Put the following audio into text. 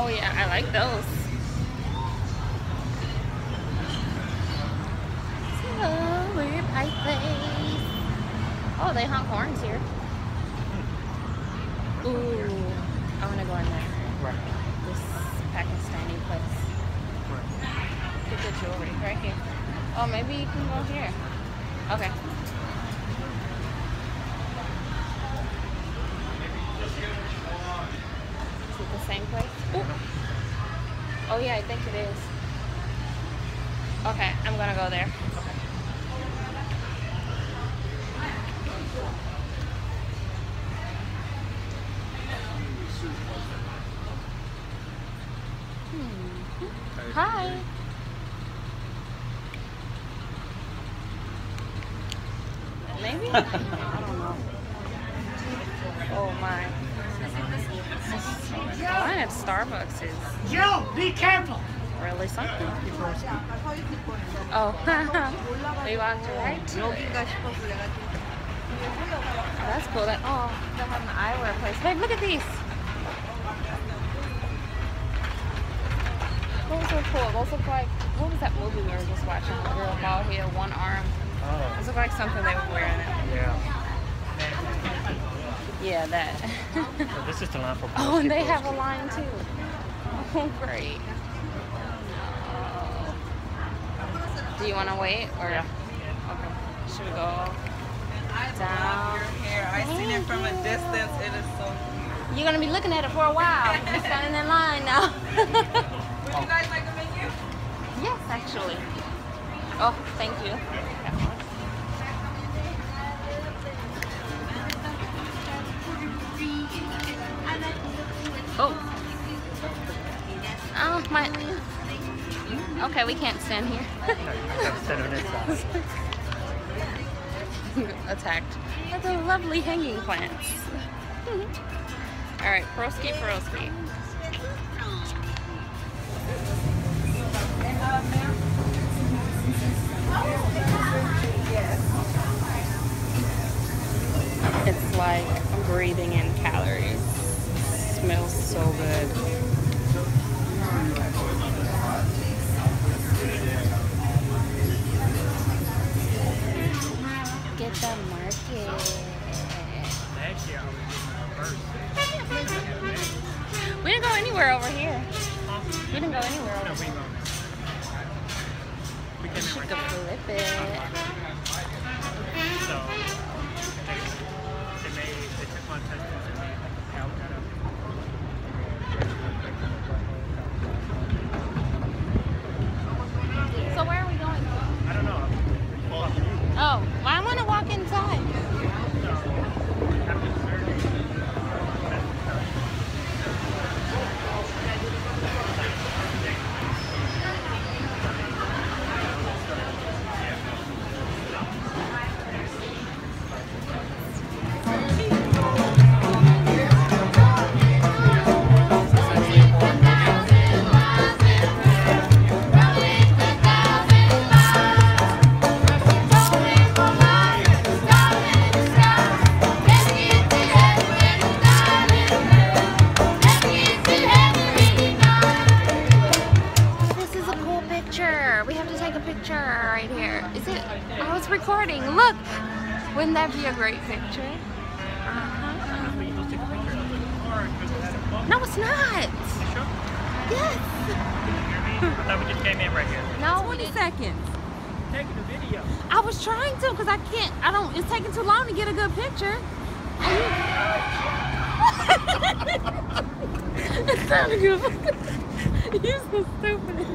Oh yeah, I like those. Silver pie place. Oh, they hung horns here. Ooh, I want to go in there. Right. This Pakistani place. Right. Get the jewelry right here. Oh, maybe you can go here. Okay. Is it the same place? Oh yeah, I think it is. Okay, I'm gonna go there. Hmm. Hi. Maybe? I don't know. Oh my. The line at Starbucks is Joe, be careful. really something. Oh, we walked right to it. Oh, that's cool. That, oh, they have an eyewear place. Babe, look at these. Those are cool. Those look like, what was that movie we were just watching? The girl bald head, one arm. Oh, Those look like something they would wear in it. yeah. Yeah, that. So this is the line for oh, and they have a line too. Oh, great. Oh. Do you want to wait or? Yeah. Okay. Should we go I down? love your hair. I seen it from a you. distance. It is so cute. You're gonna be looking at it for a while. You're standing in line now. Would you guys like a menu? yes, actually. Oh, thank you. Oh, my. Okay, we can't stand here. Attacked. That's a lovely hanging plants. All right, Piroshky, Piroshky. It's like breathing in calories. Smells so good. Get the market. Actually, I was first. We didn't go anywhere over here. We didn't go anywhere over we here. We could flip it. It's recording. Look. Wouldn't that be a great picture? A bump. No, it's not. Sure? Yes. I thought we just came in right here. No, 20 seconds. Taking a video. I was trying to because I can't. I don't. It's taking too long to get a good picture. it's so good. You're so stupid.